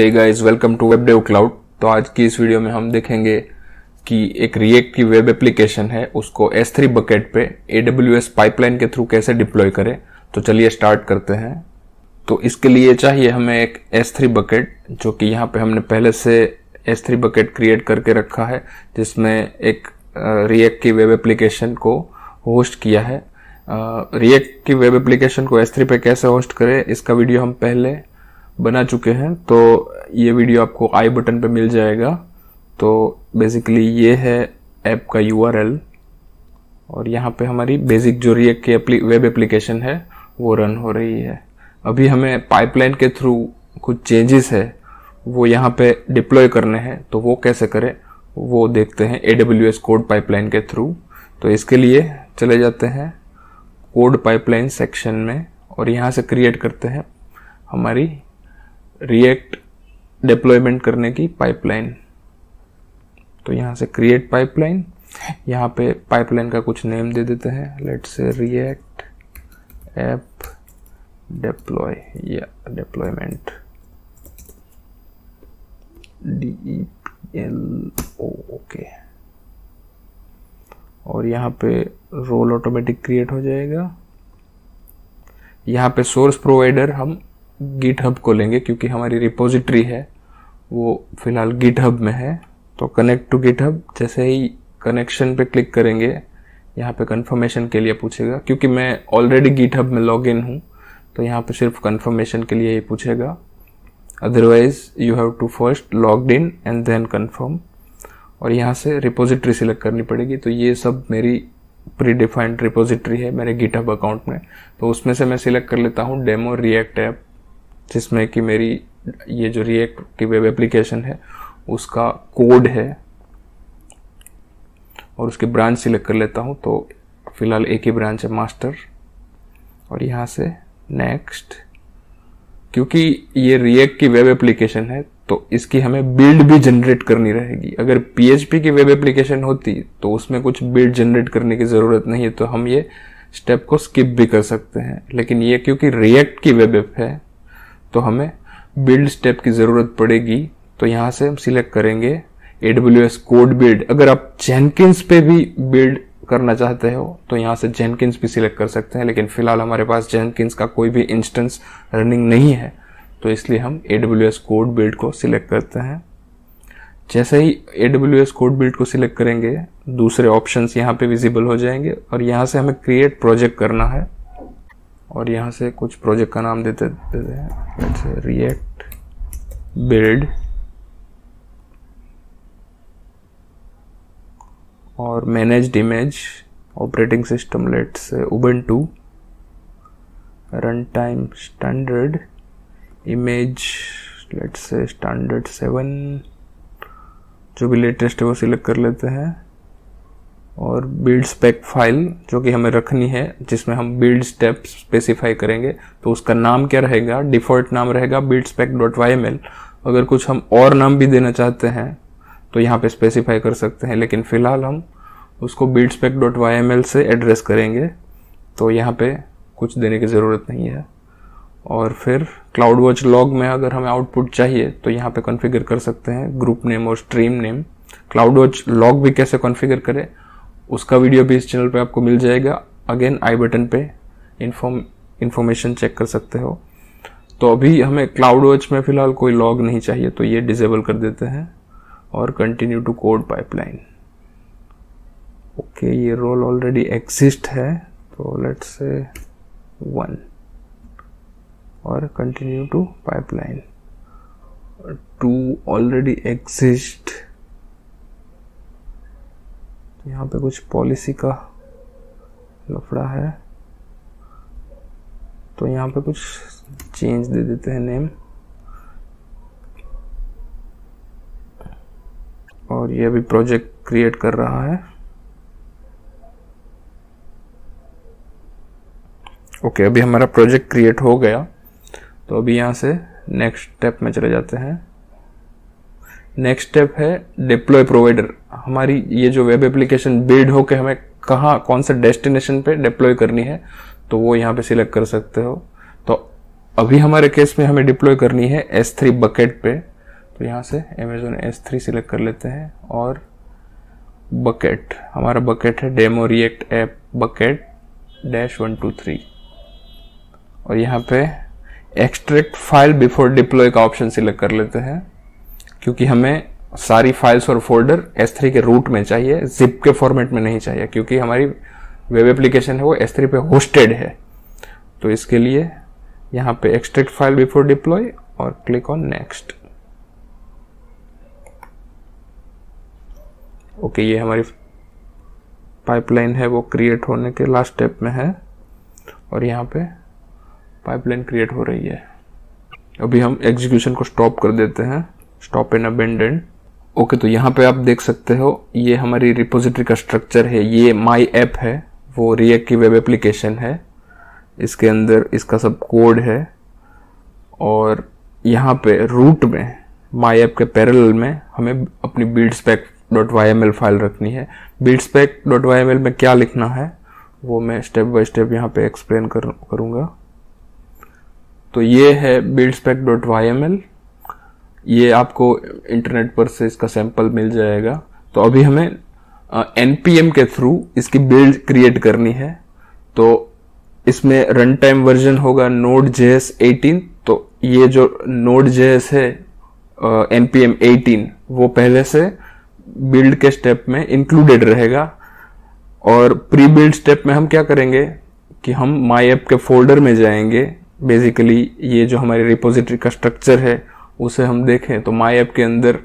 Hey guys welcome to web dev cloud तो आज की इस वीडियो में हम देखेंगे कि एक रिएक्ट की वेब एप्लीकेशन है, उसको S3 बकेट पे AWS पाइपलाइन के थ्रू कैसे डिप्लॉय करें। तो चलिए स्टार्ट करते हैं। तो इसके लिए चाहिए हमें एक S3 बकेट जो कि यहाँ पे हमने पहले से S3 बकेट क्रिएट करके रखा है, जिसमें एक रिएक्ट की वेब एप्लीकेशन को होस्ट किया है। रिएक्ट की वेब एप्लीकेशन को S3 पे कैसे होस्ट करें, इसका वीडियो हम पहले बना चुके हैं तो ये वीडियो आपको आई बटन पे मिल जाएगा। तो बेसिकली ये है ऐप का यूआरएल और यहाँ पे हमारी बेसिक जो रिएक्ट की वेब एप्लीकेशन है, वो रन हो रही है। अभी हमें पाइपलाइन के थ्रू कुछ चेंजेस है, वो यहाँ पे डिप्लॉय करने हैं तो वो कैसे करें, वो देखते हैं ए कोड पाइपलाइन के थ्रू तो इसके लिए चले जाते हैं कोड पाइपलाइन सेक्शन में, और यहाँ से क्रिएट करते हैं हमारी रिएक्ट डिप्लॉयमेंट करने की पाइपलाइन तो यहाँ से क्रिएट पाइपलाइन यहाँ पे पाइपलाइन का कुछ नेम दे देते हैं। Let's say react app deploy या deployment D P L O okay और यहाँ पे रोल ऑटोमेटिक क्रिएट हो जाएगा। यहाँ पे सोर्स प्रोवाइडर हम गिट हब को लेंगे, क्योंकि हमारी रिपोजिटरी है, वो फ़िलहाल गिट हब में है। तो कनेक्ट टू गिट हब जैसे ही कनेक्शन पे क्लिक करेंगे, यहाँ पे कंफर्मेशन के लिए पूछेगा। क्योंकि मैं ऑलरेडी गिट हब में लॉग इन हूँ तो यहाँ पे सिर्फ़ कंफर्मेशन के लिए ही पूछेगा। Otherwise you have to first log in and then confirm और यहाँ से रिपोजिटरी सिलेक्ट करनी पड़ेगी। तो ये सब मेरी प्री डिफाइंड रिपोजिटरी है, मेरे गिटहब अकाउंट में। तो उसमें से मैं सिलेक्ट कर लेता हूँ डेमो रिएक्ट ऐप जिसमें कि मेरी ये जो रिएक्ट की वेब एप्लीकेशन है, उसका कोड है। और उसकी ब्रांच सिलेक्ट कर लेता हूँ तो फ़िलहाल एक ही ब्रांच है मास्टर और यहाँ से नेक्स्ट क्योंकि ये रिएक्ट की वेब एप्लीकेशन है तो इसकी हमें बिल्ड भी जनरेट करनी रहेगी। अगर पीएचपी की वेब एप्लीकेशन होती तो उसमें कुछ बिल्ड जनरेट करने की ज़रूरत नहीं है तो हम ये स्टेप को स्किप भी कर सकते हैं। लेकिन ये क्योंकि रिएक्ट की वेब ऐप है तो हमें बिल्ड स्टेप की ज़रूरत पड़ेगी। तो यहाँ से हम सिलेक्ट करेंगे एडब्ल्यू कोड बिल्ड अगर आप जेनकिंस पे भी बिल्ड करना चाहते हो तो यहाँ से जेनकिंस भी सिलेक्ट कर सकते हैं। लेकिन फ़िलहाल हमारे पास जेनकिंस का कोई भी इंस्टेंस रनिंग नहीं है। तो इसलिए हम एडब्ल्यू कोड बिल्ड को सिलेक्ट करते हैं। जैसे ही एडब्ल्यू कोड बिल्ड को सिलेक्ट करेंगे, दूसरे ऑप्शंस यहाँ पे विजिबल हो जाएँगे और यहाँ से हमें क्रिएट प्रोजेक्ट करना है। और यहाँ से कुछ प्रोजेक्ट का नाम देते देते हैं। रिएक्ट बिल्ड और managed image operating system let's say Ubuntu run time standard image let's say standard seven जो भी लेटेस्ट है वो सिलेक्ट कर लेते हैं। और बिल्ड स्पेक फ़ाइल जो कि हमें रखनी है, जिसमें हम बिल्ड स्टेप स्पेसिफाई करेंगे तो उसका नाम क्या रहेगा? डिफ़ॉल्ट नाम रहेगा build spec dot Y M L अगर कुछ हम और नाम भी देना चाहते हैं तो यहाँ पे स्पेसिफाई कर सकते हैं, लेकिन फ़िलहाल हम उसको build spec dot Y M L से एड्रेस करेंगे तो यहाँ पे कुछ देने की ज़रूरत नहीं है। और फिर क्लाउड वॉच लॉग में अगर हमें आउटपुट चाहिए तो यहाँ पे कॉन्फ़िगर कर सकते हैं ग्रुप नेम और stream name cloud watch log भी कैसे कॉन्फ़िगर करें? उसका वीडियो भी इस चैनल पे आपको मिल जाएगा। अगेन आई बटन पे इन्फॉर्म इन्फॉर्मेशन चेक कर सकते हो। तो अभी हमें क्लाउड वॉच में फ़िलहाल कोई लॉग नहीं चाहिए तो ये डिजेबल कर देते हैं और continue to code pipeline okay ये रोल ऑलरेडी एग्जिस्ट है तो लेट्स से वन और continue to pipeline to already exist यहाँ पे कुछ पॉलिसी का लफड़ा है। तो यहाँ पे कुछ चेंज दे देते हैं नेम और ये अभी प्रोजेक्ट क्रिएट कर रहा है। ओके अभी हमारा प्रोजेक्ट क्रिएट हो गया। तो अभी यहाँ से नेक्स्ट स्टेप में चले जाते हैं। नेक्स्ट स्टेप है डिप्लॉय प्रोवाइडर हमारी ये जो वेब एप्लीकेशन बिल्ड होकर हमें कहाँ, कौन से डेस्टिनेशन पे डिप्लॉय करनी है तो वो यहाँ पे सिलेक्ट कर सकते हो। तो अभी हमारे केस में हमें डिप्लॉय करनी है एस थ्री बकेट पे। तो यहाँ से अमेजोन एस थ्री सिलेक्ट कर लेते हैं और बकेट हमारा बकेट है demo react app bucket dash one two three और यहाँ पे एक्सट्रैक्ट फ़ाइल बिफोर डिप्लॉय का ऑप्शन सिलेक्ट कर लेते हैं। क्योंकि हमें सारी फाइल्स और फोल्डर S3 के रूट में चाहिए जिप के फॉर्मेट में नहीं चाहिए, क्योंकि हमारी वेब एप्लीकेशन है, वो S3 पे होस्टेड है। तो इसके लिए यहाँ पे एक्सट्रैक्ट फ़ाइल बिफोर डिप्लॉय और क्लिक ऑन नेक्स्ट ओके ये हमारी पाइपलाइन है, वो क्रिएट होने के लास्ट स्टेप में है। और यहाँ पे पाइपलाइन क्रिएट हो रही है। अभी हम एग्जीक्यूशन को स्टॉप कर देते हैं। स्टॉप इन अबेंडेंट ओके तो यहाँ पे आप देख सकते हो ये हमारी रिपोजिटरी का स्ट्रक्चर है। ये माई ऐप है वो रिएक्ट की वेब एप्लीकेशन है। इसके अंदर इसका सब कोड है। और यहाँ पे रूट में माई ऐप के पैरल में हमें अपनी build spec dot Y M L file रखनी है। Build spec dot Y M L में क्या लिखना है वो मैं स्टेप बाय स्टेप यहाँ पे एक्सप्लेन कर, करूँगा। तो ये है build spec dot Y M L ये आपको इंटरनेट पर से इसका सैंपल मिल जाएगा। तो अभी हमें एन एनपीएम के थ्रू इसकी बिल्ड क्रिएट करनी है। तो इसमें रन टाइम वर्जन होगा नोड जेएस 18 तो ये जो नोड जेएस है एन एनपीएम 18 वो पहले से बिल्ड के स्टेप में इंक्लूडेड रहेगा। और प्री बिल्ड स्टेप में हम क्या करेंगे कि हम माई ऐप के फोल्डर में जाएँगे। बेसिकली ये जो हमारी रिपोजिटरी का स्ट्रक्चर है उसे हम देखें तो माई ऐप के अंदर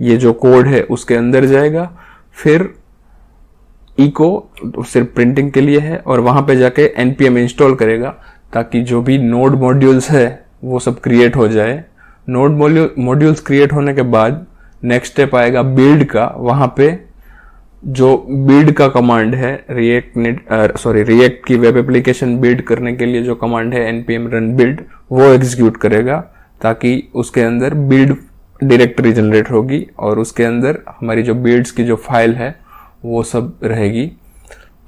ये जो कोड है उसके अंदर जाएगा। फिर इको तो सिर्फ़ प्रिंटिंग के लिए है और वहाँ पे जाके एनपीएम इंस्टॉल करेगा ताकि जो भी नोड मॉड्यूल्स है वो सब क्रिएट हो जाए। नोड मॉड्यूल्स क्रिएट होने के बाद नेक्स्ट स्टेप आएगा बिल्ड का। वहाँ पे जो बिल्ड का कमांड है रिएक्ट नेट सॉरी रिएक्ट की वेब एप्लीकेशन बिल्ड करने के लिए जो कमांड है, एनपीएम रन बिल्ड, वो एग्जीक्यूट करेगा। ताकि उसके अंदर बिल्ड डायरेक्टरी जनरेट होगी और उसके अंदर हमारी जो बिल्ड्स की जो फ़ाइल है, वो सब रहेगी।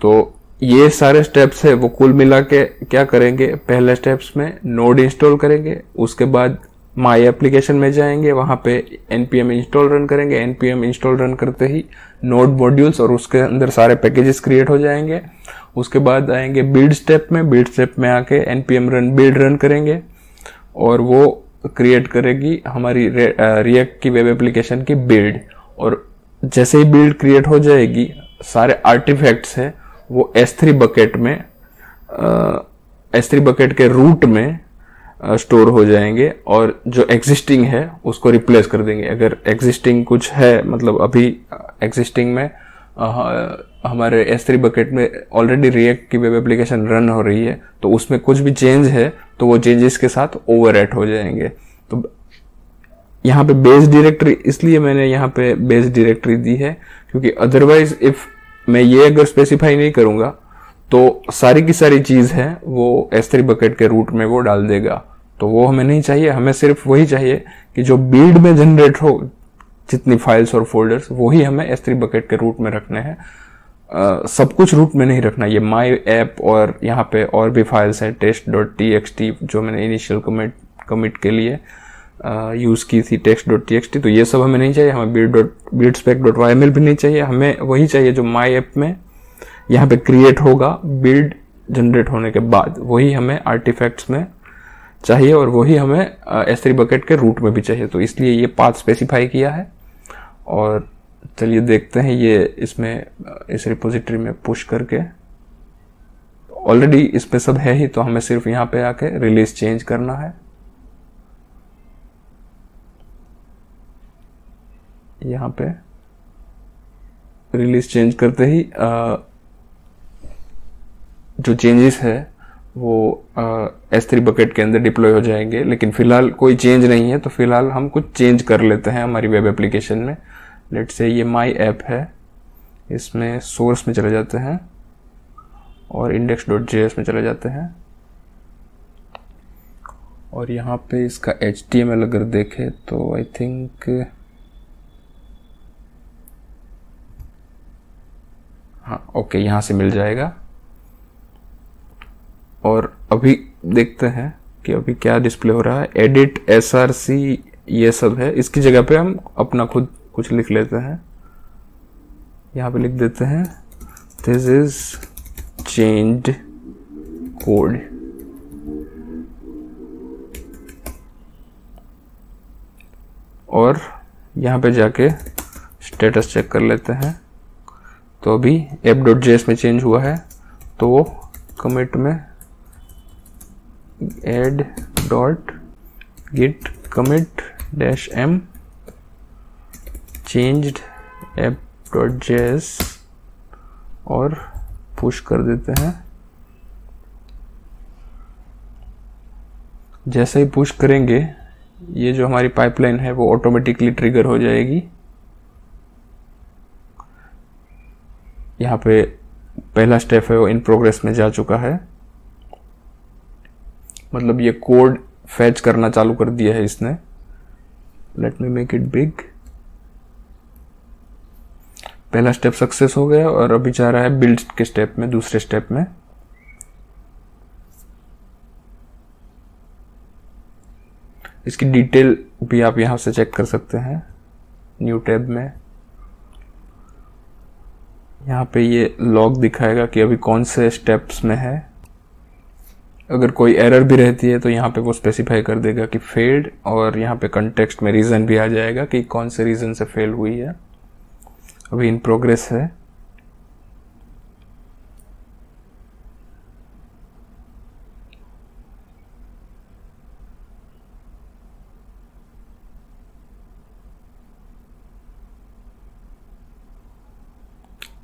तो ये सारे स्टेप्स है, वो कुल मिला के क्या करेंगे? पहले स्टेप्स में नोड इंस्टॉल करेंगे, उसके बाद माई एप्लीकेशन में जाएँगे, वहाँ पे एनपीएम इंस्टॉल रन करेंगे। एनपीएम इंस्टॉल रन करते ही नोड मॉड्यूल्स और उसके अंदर सारे पैकेजेस क्रिएट हो जाएँगे। उसके बाद आएँगे बिल्ड स्टेप में बिल्ड स्टेप में आके एनपीएम रन बिल्ड रन करेंगे। और वो क्रिएट करेगी हमारी रिएक्ट की वेब एप्लीकेशन की बिल्ड और जैसे ही बिल्ड क्रिएट हो जाएगी, सारे आर्टिफैक्ट्स हैं, वो S3 बकेट में एस थ्री बकेट के रूट में स्टोर हो जाएँगे और जो एग्जिस्टिंग है, उसको रिप्लेस कर देंगे। अगर एग्जिस्टिंग कुछ है मतलब अभी एग्जिस्टिंग में हमारे एस थ्री बकेट में ऑलरेडी रिएक्ट की वेब एप्लीकेशन रन हो रही है तो उसमें कुछ भी चेंज है तो वो चेंजेस के साथ ओवर हो जाएँगे। तो यहाँ पे बेस डायरेक्टरी इसलिए मैंने यहाँ पे बेस डायरेक्टरी दी है, क्योंकि अदरवाइज़ इफ़ मैं ये अगर स्पेसिफाई नहीं करूँगा तो सारी की सारी चीज़ है, वो एस थ्री बकेट के रूट में वो डाल देगा। तो वो हमें नहीं चाहिए, हमें सिर्फ़ वही चाहिए कि जो बीड में जनरेट हो, जितनी फाइल्स और फोल्डर्स वही हमें एस थ्री बकेट के रूट में रखने हैं। सब कुछ रूट में नहीं रखना। ये माई ऐप और यहाँ पे और भी फाइल्स हैं test dot T X T जो मैंने इनिशियल कमिट कमिट के लिए यूज़ की थी text dot T X T तो ये सब हमें नहीं चाहिए। हमें beat dot beat spec dot Y M L भी नहीं चाहिए। हमें वही चाहिए जो माई ऐप में यहाँ पे क्रिएट होगा बिल्ड जनरेट होने के बाद। वही हमें आर्टिफैक्ट्स में चाहिए और वही हमें एस थ्री बकेट के रूट में भी चाहिए। तो इसलिए ये पाथ स्पेसिफाई किया है। और चलिए देखते हैं ये इसमें इस रिपोजिटरी में पुश करके। ऑलरेडी इस पे सब है ही तो हमें सिर्फ़ यहाँ पे आके रिलीज़ चेंज करना है। यहाँ पे रिलीज़ चेंज करते ही आ, जो चेंजेस है वो एस थ्री बकेट के अंदर डिप्लॉय हो जाएँगे। लेकिन फ़िलहाल कोई चेंज नहीं है तो फ़िलहाल हम कुछ चेंज कर लेते हैं हमारी वेब एप्लीकेशन में। लेट से ये माई ऐप है, इसमें सोर्स में चले जाते हैं और इंडेक्स डॉट जे में चले जाते हैं। और यहाँ पे इसका एच टी एम एल अगर देखे तो आई थिंक हाँ ओके यहाँ से मिल जाएगा। और अभी देखते हैं कि अभी क्या डिस्प्ले हो रहा है। एडिट एस आर सी ये सब है। इसकी जगह पे हम अपना खुद कुछ लिख लेते हैं। यहाँ पे लिख देते हैं दिस इज़ चेंज कोड और यहाँ पे जाके स्टेटस चेक कर लेते हैं। तो अभी एप डॉट जेस में चेंज हुआ है तो वो कमिट में add dot git commit dash M changed app dot JS और पुश कर देते हैं। जैसे ही पुश करेंगे, ये जो हमारी पाइपलाइन है, वो ऑटोमेटिकली ट्रिगर हो जाएगी। यहाँ पे पहला स्टेप है, वो इन प्रोग्रेस में जा चुका है। मतलब ये कोड फैच करना चालू कर दिया है इसने। Let me make it big पहला स्टेप सक्सेस हो गया और अभी जा रहा है बिल्ड के स्टेप में, दूसरे स्टेप में। इसकी डिटेल भी आप यहाँ से चेक कर सकते हैं न्यू टैब में। यहाँ पे ये लॉग दिखाएगा कि अभी कौन से स्टेप्स में है। अगर कोई एरर भी रहती है तो यहाँ पे वो स्पेसिफाई कर देगा कि फेल्ड और यहाँ पे कंटेक्स्ट में रीज़न भी आ जाएगा कि कौन से रीज़न से फेल हुई है। अभी इन प्रोग्रेस है।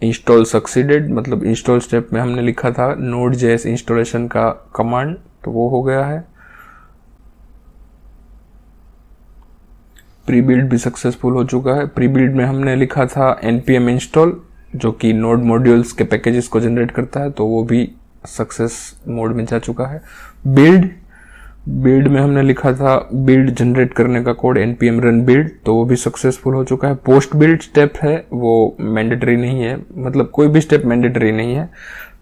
इंस्टॉल सक्सीडेड मतलब इंस्टॉल स्टेप में हमने लिखा था नोड जेएस इंस्टॉलेशन का कमांड तो वो हो गया है। प्री बिल्ड भी सक्सेसफुल हो चुका है। प्री बिल्ड में हमने लिखा था npm इंस्टॉल जो कि नोड मॉड्यूल्स के पैकेजेस को जनरेट करता है तो वो भी सक्सेस मोड में जा चुका है। बिल्ड बिल्ड में हमने लिखा था बिल्ड जनरेट करने का कोड npm रन बिल्ड तो वो भी सक्सेसफुल हो चुका है। पोस्ट बिल्ड स्टेप है, वो मैंडेटरी नहीं है। मतलब कोई भी स्टेप मैंडेटरी नहीं है।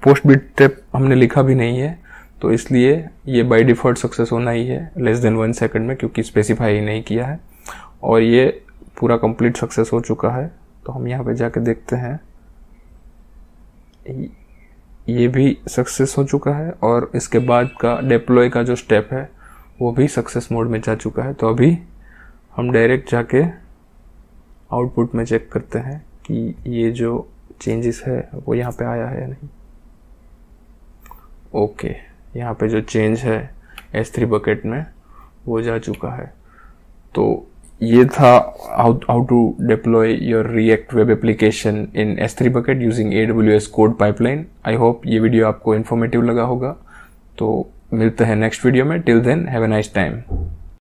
पोस्ट बिल्ड स्टेप हमने लिखा भी नहीं है तो इसलिए ये बाय डिफ़ॉल्ट सक्सेस होना ही है लेस देन वन सेकंड में, क्योंकि स्पेसिफाई नहीं किया है। और ये पूरा कंप्लीट सक्सेस हो चुका है तो हम यहाँ पे जाके देखते हैं। ये भी सक्सेस हो चुका है और इसके बाद का डिप्लॉय का जो स्टेप है, वो भी सक्सेस मोड में जा चुका है। तो अभी हम डायरेक्ट जाके आउटपुट में चेक करते हैं कि ये जो चेंजेस है, वो यहाँ पे आया है या नहीं। ओके यहाँ पे जो चेंज है एस थ्री बकेट में, वो जा चुका है। तो ये था how how to deploy your React web application in S three bucket using A W S code pipeline I hope ये वीडियो आपको इन्फॉर्मेटिव लगा होगा। तो मिलते हैं नेक्स्ट वीडियो में। Till then have a nice time